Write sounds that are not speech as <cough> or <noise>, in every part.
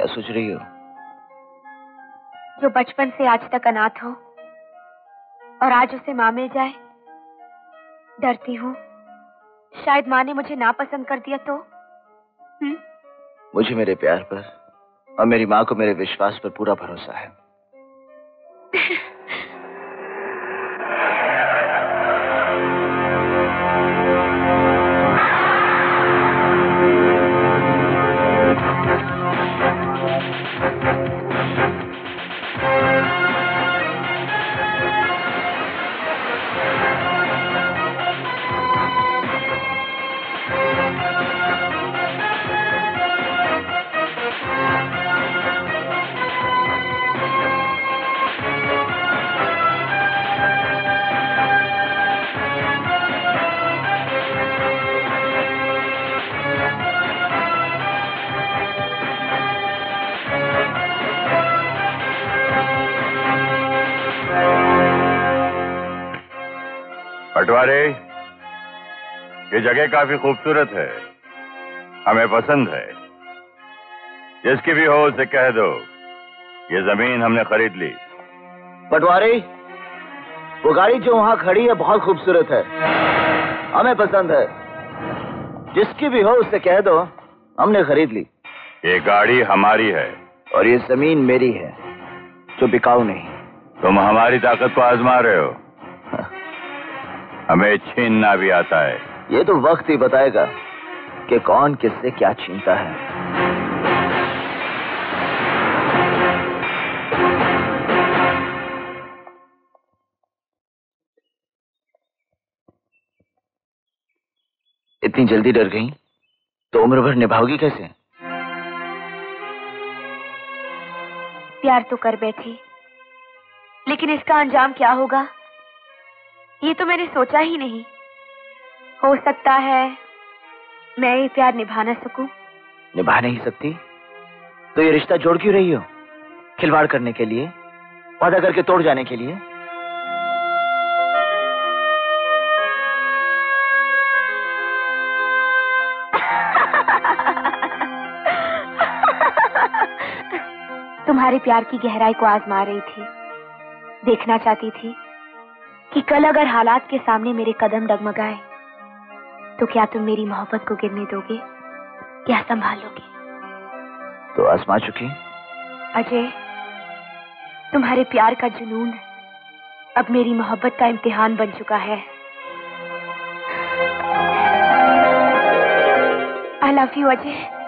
क्या सोच रही हो जो बचपन से आज तक अनाथ हो और आज उसे माँ मिल जाए डरती हूँ शायद माँ ने मुझे नापसंद कर दिया तो हुँ? हम्म? मुझे मेरे प्यार पर और मेरी माँ को मेरे विश्वास पर पूरा भरोसा है पटवारे ये जगह काफ़ी खूबसूरत है हमें पसंद है। जिसकी भी हो उसे कह दो ये ज़मीन हमने खरीद ली। पटवारी वो गाड़ी जो वहाँ खड़ी है बहुत खूबसूरत है। हमें पसंद है। जिसकी भी हो उसे कह दो हमने खरीद ली। ये गाड़ी हमारी है। और ये ज़मीन मेरी है जो बिकाऊ नहीं। तुम हमारी ताकत को आजमा रहे हो। <laughs> हमें छीनना भी आता है। ये तो वक्त ही बताएगा कि कौन किससे क्या छीनता है। इतनी जल्दी डर गई? तो उम्र भर निभाओगी कैसे? प्यार तो कर बैठी लेकिन इसका अंजाम क्या होगा? ये तो मैंने सोचा ही नहीं। हो सकता है मैं ये प्यार निभा ना सकूँ। निभा नहीं सकती? तो ये रिश्ता जोड़ क्यों रही हो? खिलवाड़ करने के लिए? वादा करके तोड़ जाने के लिए? <laughs> तुम्हारे प्यार की गहराई को आजमा रही थी। देखना चाहती थी। कि कल अगर हालात के सामने मेरे कदम डगमगाए तो क्या तुम मेरी मोहब्बत को गिरने दोगे? क्या संभालोगे? तो आजमा चुकी अजय तुम्हारे प्यार का जुनून अब मेरी मोहब्बत का इम्तिहान बन चुका है। I love you Ajay.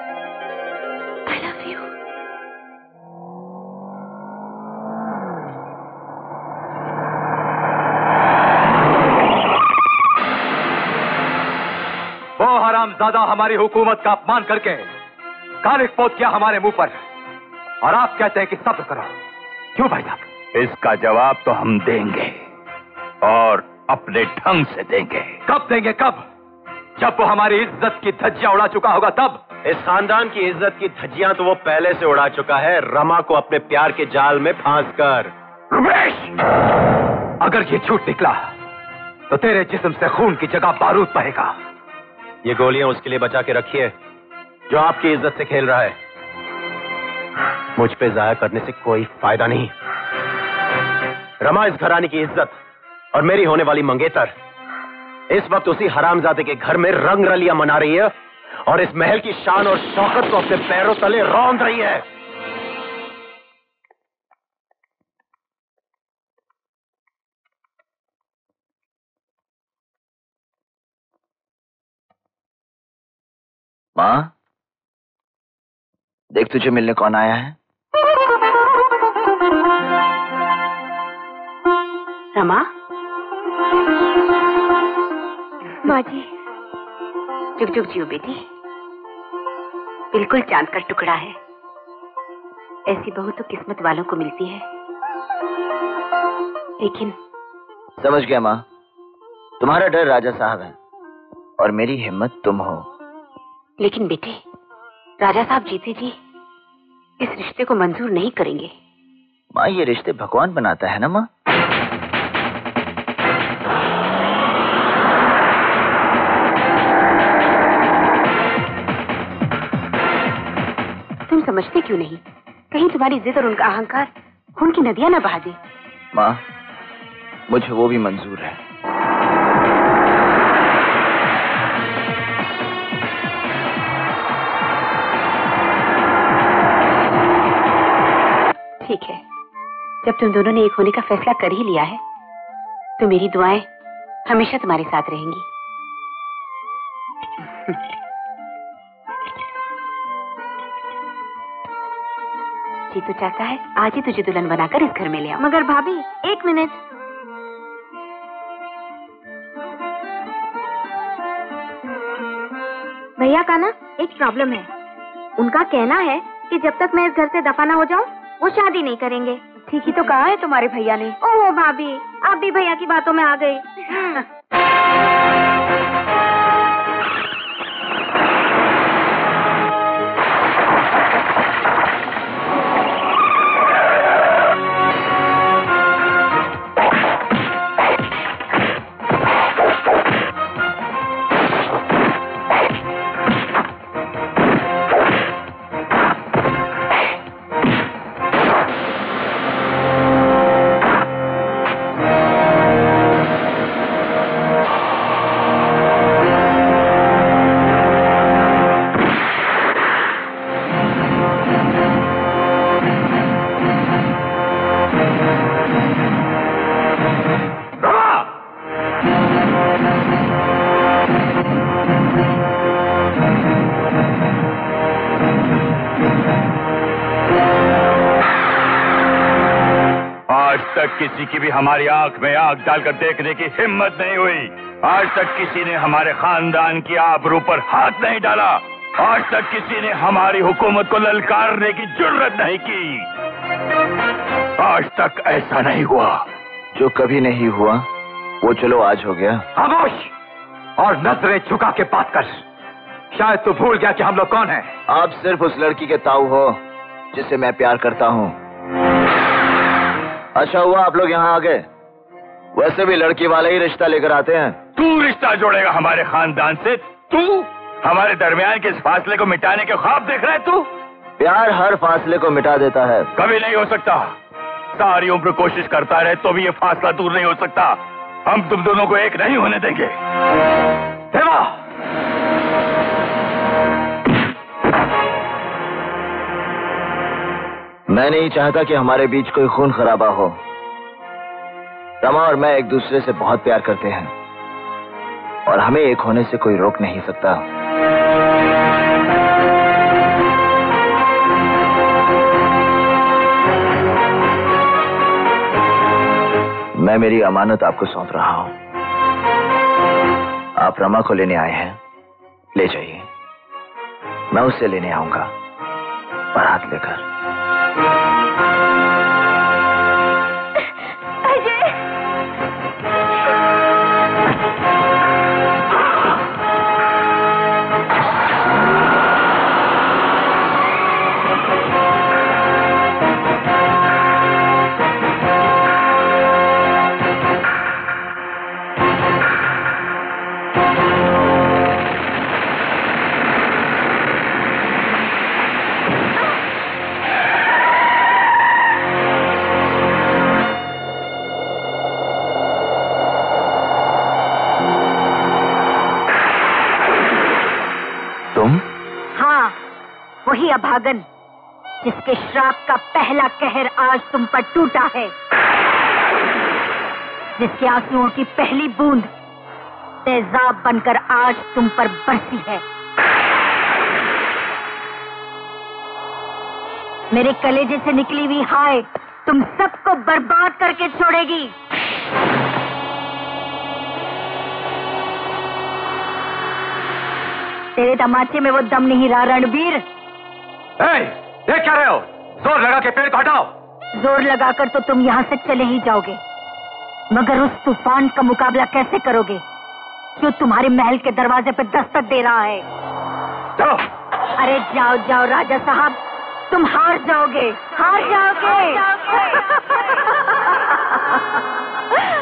ज़्यादा हमारी हुकूमत का अपमान करके कालिक पोत किया हमारे मुँह पर। और आप कहते हैं कि सब्र करो। क्यों भाई साहब? इसका जवाब तो हम देंगे और अपने ढंग से देंगे। कब देंगे कब? जब वो हमारी इज़्ज़त की धज्जियाँ उड़ा चुका होगा तब। इस खानदान की इज़्ज़त की धज्जियाँ तो वो पहले से उड़ा चुका है। रमा को अपने प्यार के जाल में फांस कर। अगर ये झूठ निकला तो तेरे जिस्म से खून की जगह बारूद बहेगा। ये गोलियाँ उसके लिए बचा के रखिए जो आपकी इज़्ज़त से खेल रहा है। मुझ पे जाया करने से कोई फ़ायदा नहीं। रमा इस घराने की इज़्ज़त और मेरी होने वाली मंगेतर इस वक्त उसी हरामजादे के घर में रंग रलिया मना रही है और इस महल की शान और शौकत को अपने पैरों तले रौंद रही है। माँ देख तुझे मिलने कौन आया है? रमा। माँ जी चुक चुक जियो बेटी। बिल्कुल चाँद का टुकड़ा है। ऐसी बहू तो किस्मत वालों को मिलती है। लेकिन समझ गया माँ तुम्हारा डर राजा साहब है और मेरी हिम्मत तुम हो। लेकिन बेटे राजा साहब जीते जी इस रिश्ते को मंजूर नहीं करेंगे। माँ ये रिश्ते भगवान बनाता है ना माँ? तुम समझते क्यों नहीं? कहीं तुम्हारी जिद और उनका अहंकार खून की नदियाँ ना बहा दे। माँ मुझे वो भी मंजूर है। ठीक है। जब तुम दोनों ने एक होने का फैसला कर ही लिया है तो मेरी दुआएँ हमेशा तुम्हारे साथ रहेंगी। जी तो चाहता है, आज ही तुझे दुल्हन बनाकर इस घर में ले आऊँ। मगर भाभी, एक मिनट। भैया का ना एक प्रॉब्लम है। उनका कहना है कि जब तक मैं इस घर से दफ़ा ना हो जाऊँ वो शादी नहीं करेंगे। ठीक ही तो कहा है तुम्हारे भैया ने। ओहो भाभी आप भी भैया की बातों में आ गए। <laughs> आज तक किसी की भी हमारी आँख में आँख डालकर देखने की हिम्मत नहीं हुई। आज तक किसी ने हमारे खानदान की आबरू पर हाथ नहीं डाला। आज तक किसी ने हमारी हुकूमत को ललकारने की ज़रूरत नहीं की। आज तक ऐसा नहीं हुआ। जो कभी नहीं हुआ वो चलो आज हो गया। खामोश और नज़रें झुका के बात कर। शायद तू भूल गया कि हम लोग कौन हैं। आप सिर्फ़ उस लड़की के ताऊ हो जिसे मैं प्यार करता हूँ। अच्छा हुआ आप लोग यहाँ आ गए। वैसे भी लड़की वाले ही रिश्ता लेकर आते हैं। तू रिश्ता जोड़ेगा हमारे खानदान से। तू हमारे दरमियान के इस फासले को मिटाने के ख्वाब देख रहा है तू? प्यार हर फासले को मिटा देता है। कभी नहीं हो सकता। सारी उम्र कोशिश करता रहे तो भी ये फासला दूर नहीं हो सकता। हम तुम दोनों को एक नहीं होने देंगे। देवा! मैं नहीं चाहता कि हमारे बीच कोई खून खराबा हो। रमा और मैं एक दूसरे से बहुत प्यार करते हैं। और हमें एक होने से कोई रोक नहीं सकता। मैं मेरी अमानत आपको सौंप रहा हूँ। आप रमा को लेने आए हैं। ले जाइए। मैं उसे लेने आऊँगा। बारात लेकर। अभागन जिसके श्राप का पहला कहर आज तुम पर टूटा है। जिसके आंसुओं की पहली बूंद तेजाब बनकर आज तुम पर बरसी है। मेरे कलेजे से निकली हुई हाय तुम सबको बर्बाद करके छोड़ेगी। तेरे तमाचे में वो दम नहीं रहा रणबीर ये क्या रहे हो? ज़ोर लगा के पेड़ को हटाओ। ज़ोर लगाकर तो तुम यहाँ से चले ही जाओगे। मगर उस तूफ़ान का मुकाबला कैसे करोगे? जो तुम्हारे महल के दरवाजे पर दस्तक दे रहा है। चलो। अरे जाओ जाओ राजा साहब। तुम हार जाओगे। हार जाओगे। <laughs>